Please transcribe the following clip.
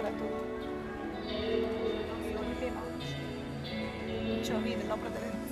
lavoratori. Non si rompeva. Ci ho visto l'opera delle